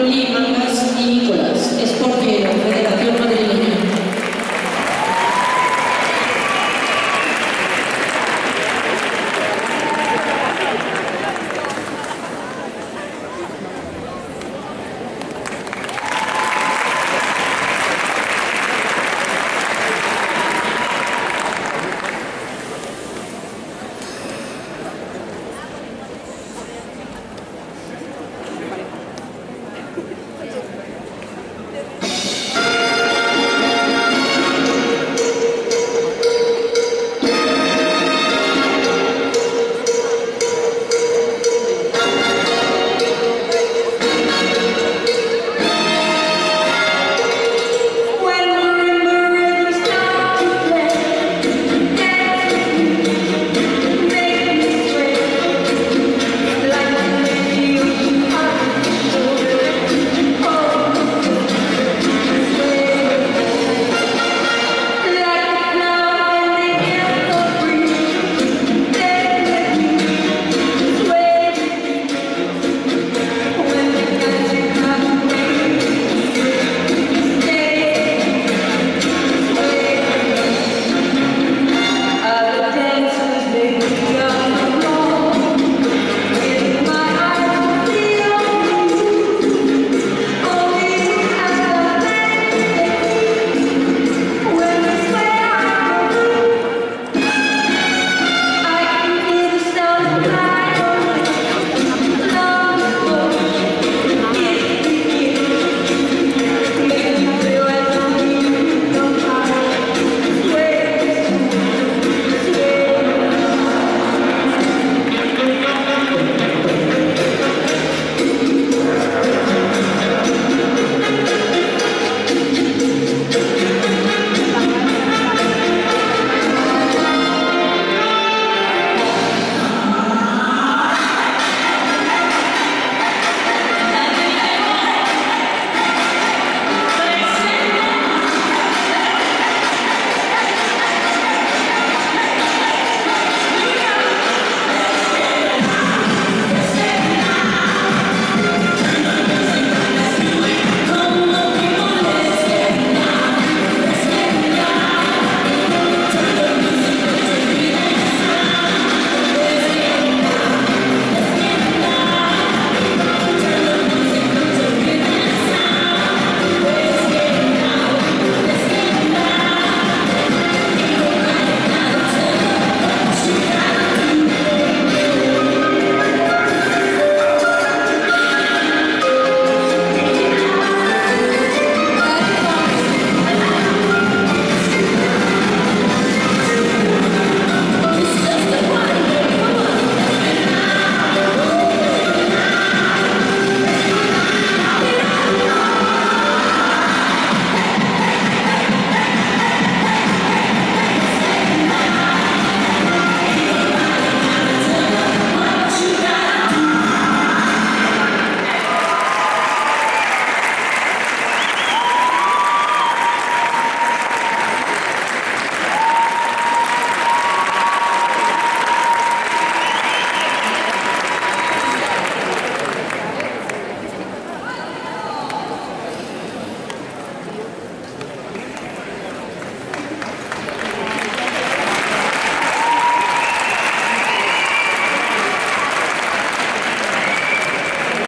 Truly, Manga